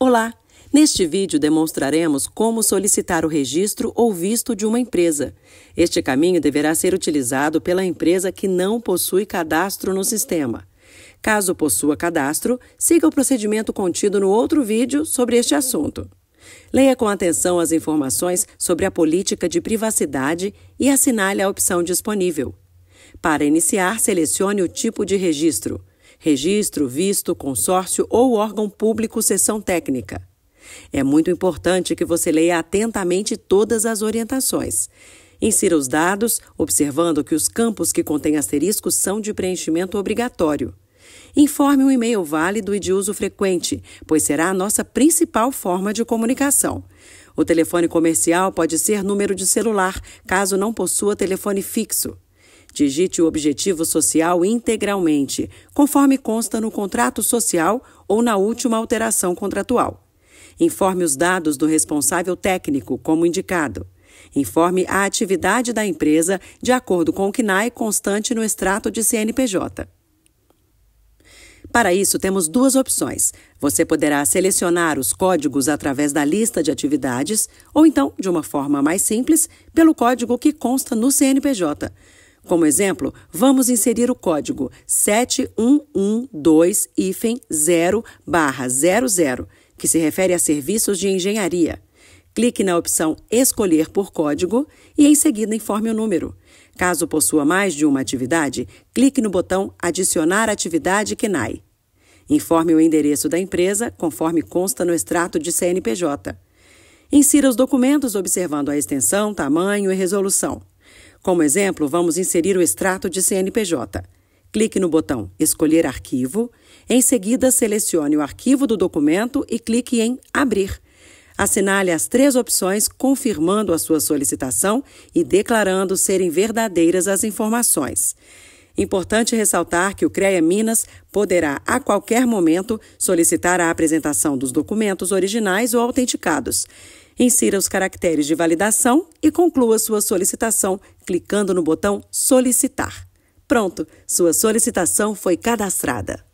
Olá! Neste vídeo demonstraremos como solicitar o registro ou visto de uma empresa. Este caminho deverá ser utilizado pela empresa que não possui cadastro no sistema. Caso possua cadastro, siga o procedimento contido no outro vídeo sobre este assunto. Leia com atenção as informações sobre a política de privacidade e assinale a opção disponível. Para iniciar, selecione o tipo de registro: registro, visto, consórcio ou órgão público seção técnica. É muito importante que você leia atentamente todas as orientações. Insira os dados, observando que os campos que contêm asteriscos são de preenchimento obrigatório. Informe um e-mail válido e de uso frequente, pois será a nossa principal forma de comunicação. O telefone comercial pode ser número de celular, caso não possua telefone fixo. Digite o objetivo social integralmente, conforme consta no contrato social ou na última alteração contratual. Informe os dados do responsável técnico, como indicado. Informe a atividade da empresa de acordo com o CNAE constante no extrato de CNPJ. Para isso, temos duas opções. Você poderá selecionar os códigos através da lista de atividades, ou então, de uma forma mais simples, pelo código que consta no CNPJ. Como exemplo, vamos inserir o código 7112-0/00, que se refere a serviços de engenharia. Clique na opção Escolher por código e, em seguida, informe o número. Caso possua mais de uma atividade, clique no botão Adicionar atividade KENAI. Informe o endereço da empresa, conforme consta no extrato de CNPJ. Insira os documentos observando a extensão, tamanho e resolução. Como exemplo, vamos inserir o extrato de CNPJ. Clique no botão Escolher arquivo. Em seguida, selecione o arquivo do documento e clique em Abrir. Assinale as três opções, confirmando a sua solicitação e declarando serem verdadeiras as informações. Importante ressaltar que o CREA Minas poderá, a qualquer momento, solicitar a apresentação dos documentos originais ou autenticados. Insira os caracteres de validação e conclua sua solicitação clicando no botão Solicitar. Pronto, sua solicitação foi cadastrada.